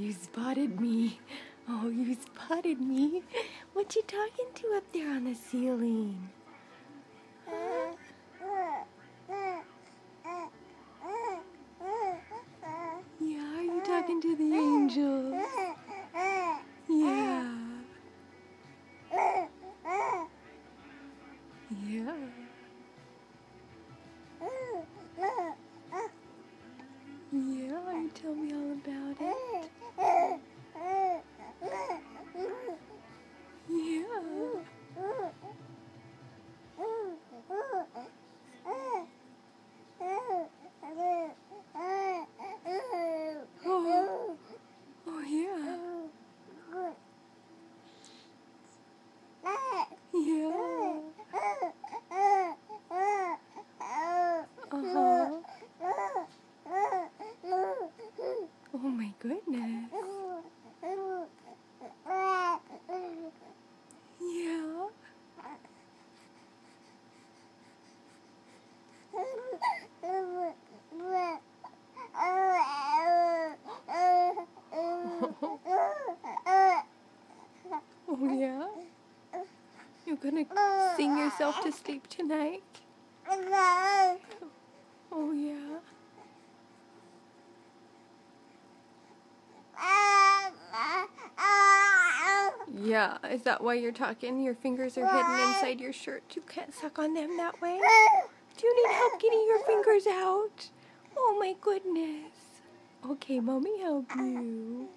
you spotted me. Oh, you spotted me. What you talking to up there on the ceiling? Yeah, are you talking to the angels? Yeah. Yeah, you tell me all about it. Yeah. Oh, oh yeah. Yeah. Uh-huh. Oh my goodness. Yeah. Oh yeah. You're gonna sing yourself to sleep tonight? Oh yeah. Yeah, is that why you're talking? Your fingers are hidden inside your shirt. You can't suck on them that way? Do you need help getting your fingers out? Oh my goodness. Okay, mommy help you.